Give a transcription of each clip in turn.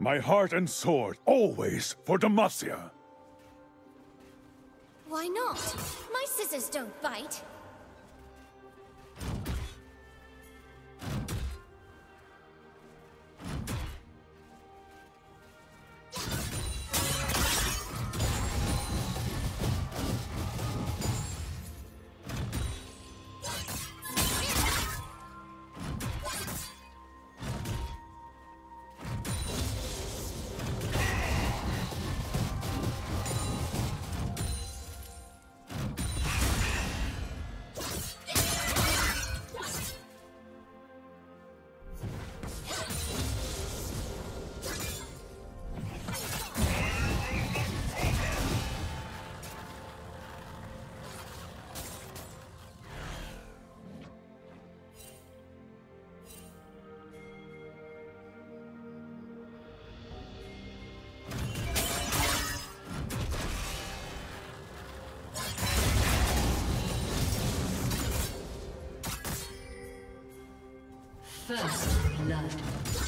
My heart and sword, always for Demacia. Why not? My scissors don't bite. First blood.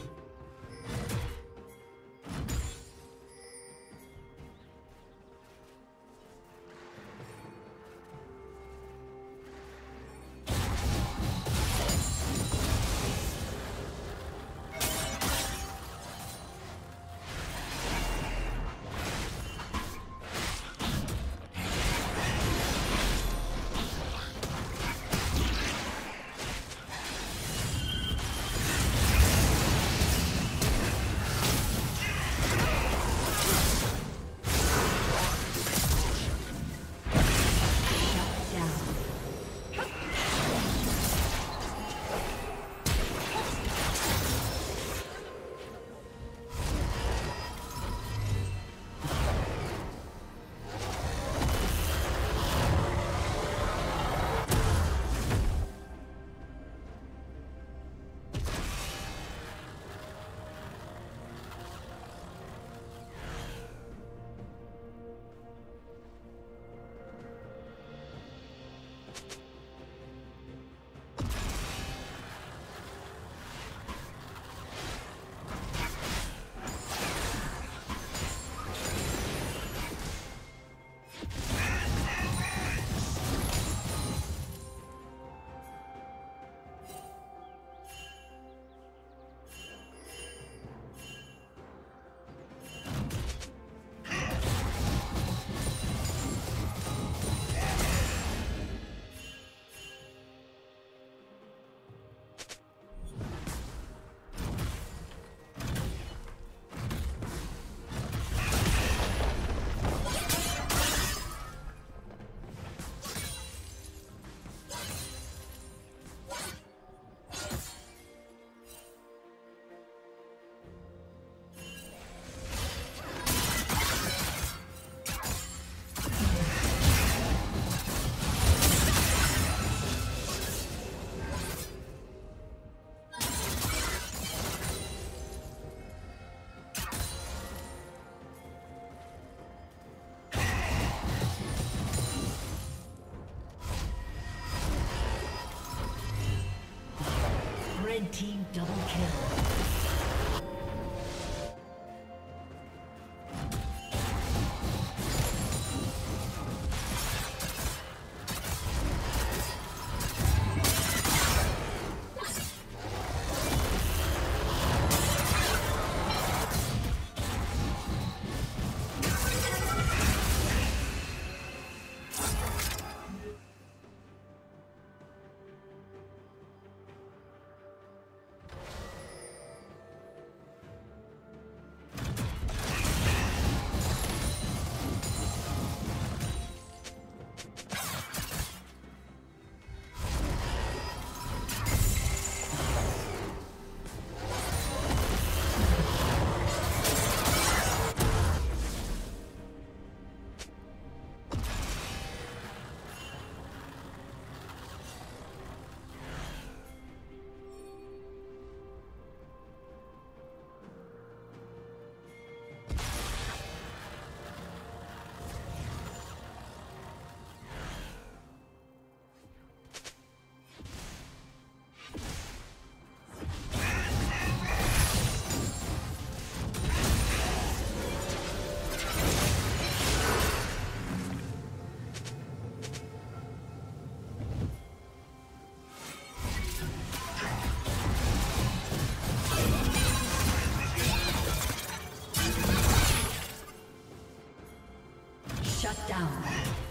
Shut down.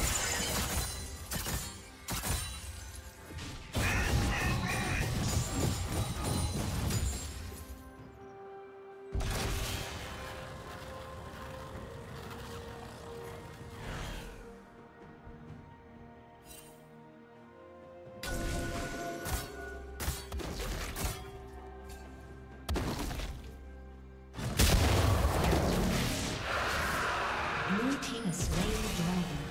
Team has slain the dragon.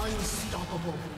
Unstoppable.